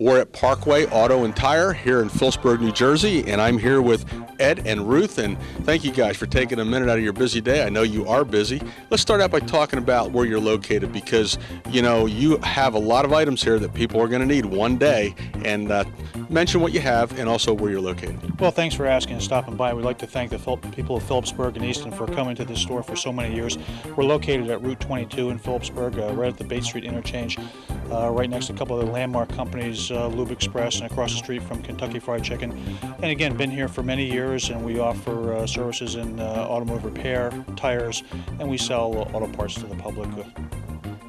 We're at Parkway Auto and Tire here in Phillipsburg, New Jersey, and I'm here with Ed and Ruth. And thank you guys for taking a minute out of your busy day. I know you are busy. Let's start out by talking about where you're located because you know you have a lot of items here that people are going to need one day. And uh, mention what you have and also where you're located. Well, thanks for asking and stopping by. We'd like to thank the people of Phillipsburg and Easton for coming to this store for so many years. We're located at Route 22 in Phillipsburg, uh, right at the Bates Street interchange, uh, right next to a couple of the landmark companies, uh, Lube Express, and across the street from Kentucky Fried Chicken. And again, been here for many years, and we offer uh, services in uh, automotive repair, tires, and we sell auto parts to the public.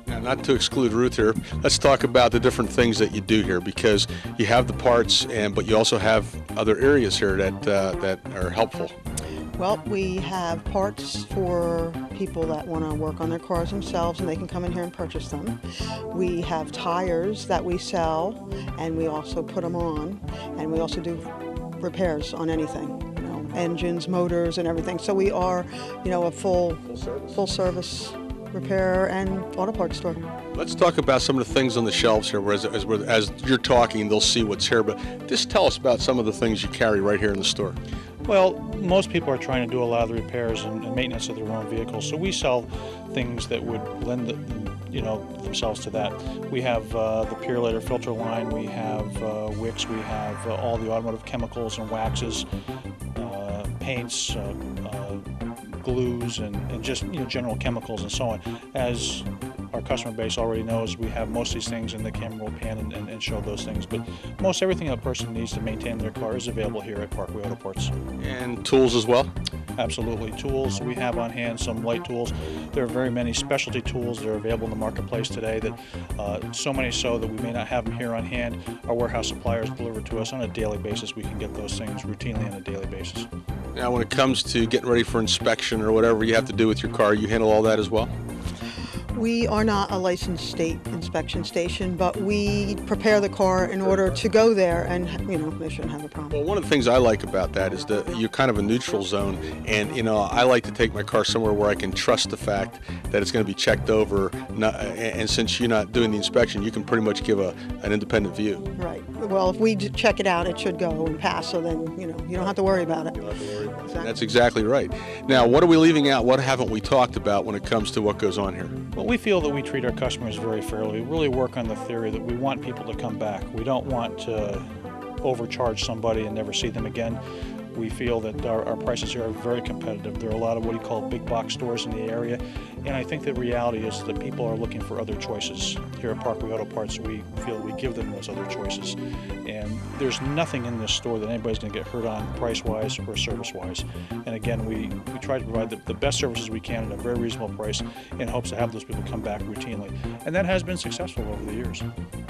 Now, not to exclude Ruth here, let's talk about the different things that you do here because you have the parts, and but you also have other areas here that uh, that are helpful. Well, we have parts for people that want to work on their cars themselves and they can come in here and purchase them. We have tires that we sell and we also put them on and we also do repairs on anything, you know, engines, motors and everything. So we are, you know, a full full service repair and auto parts store. Let's talk about some of the things on the shelves here. Whereas as, as you're talking, they'll see what's here. But just tell us about some of the things you carry right here in the store. Well, most people are trying to do a lot of the repairs and, and maintenance of their own vehicles, so we sell things that would lend, the, you know, themselves to that. We have uh, the Purolator filter line, we have uh, Wix, we have uh, all the automotive chemicals and waxes, uh, paints, uh, uh, glues, and, and just you know general chemicals and so on. As our customer base already knows, we have most of these things in the camera will pan and, and, and show those things. But most everything a person needs to maintain their car is available here at Parkway Auto Parts. And tools as well. Absolutely. Tools we have on hand, some light tools. There are very many specialty tools that are available in the marketplace today that uh, so many so that we may not have them here on hand. Our warehouse suppliers deliver to us on a daily basis. We can get those things routinely on a daily basis. Now, when it comes to getting ready for inspection or whatever you have to do with your car, you handle all that as well. We are not a licensed state inspection station, but we prepare the car in order to go there and, you know, they shouldn't have a problem. Well, one of the things I like about that is that you're kind of a neutral zone, and you know I like to take my car somewhere where I can trust the fact that it's going to be checked over. Not, and and since you're not doing the inspection, you can pretty much give a, an independent view. Right. Well, if we check it out, it should go and pass, so then, you know, you don't have to worry about it. Exactly. That's exactly right. Now, what are we leaving out? What haven't we talked about when it comes to what goes on here? Well, we feel that we treat our customers very fairly. We really work on the theory that we want people to come back. We don't want to overcharge somebody and never see them again. We feel that our, our prices here are very competitive. There are a lot of what you call big box stores in the area, and I think the reality is that people are looking for other choices. Here at Parkway Auto Parts, we feel we give them those other choices. And there's nothing in this store that anybody's going to get hurt on price-wise or service-wise. And again, we, we try to provide the, the best services we can at a very reasonable price in hopes to have those people come back routinely. And that has been successful over the years.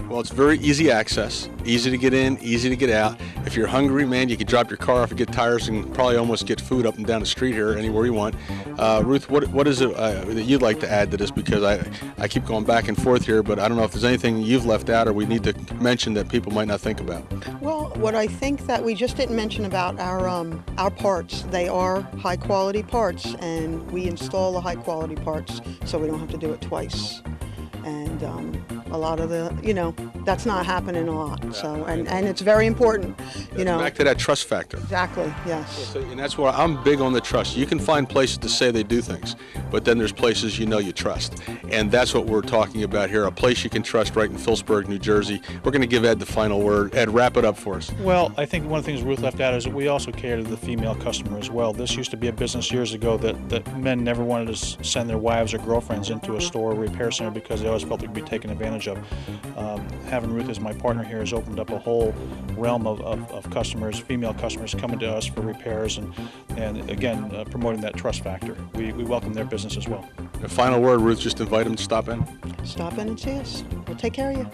Well, it's very easy access, easy to get in, easy to get out. If you're hungry, man, you can drop your car off and get tires and probably almost get food up and down the street here, anywhere you want. Uh, Ruth, what what is it uh, that you'd like to add to this? Because I I keep going back and forth here, but I don't know if there's anything you've left out or we need to mention that people might not think about. Well, what I think that we just didn't mention about our um, our parts, they are high quality parts, and we install the high quality parts, so we don't have to do it twice. And um, a lot of the, you know, that's not happening a lot. So, and, and it's very important, you know. Back to that trust factor. Exactly. Yes. So- And that's where I'm big on the trust. You can find places to say they do things, but then there's places you know you trust. And that's what we're talking about here, a place you can trust right in Phillipsburg, New Jersey. We're going to give Ed the final word. Ed, wrap it up for us. Well, I think one of the things Ruth left out is that we also cater to the female customer as well. This used to be a business years ago that, that men never wanted to send their wives or girlfriends into a store or repair center because they always felt they'd be taken advantage of. Um, having Ruth as my partner here has opened up a whole realm of, of, of customers, female customers coming to us for repairs and, and again, uh, promoting that trust factor. We, we welcome their business as well. The final word, Ruth, just invite them to stop in. Stop in and see us. We'll take care of you.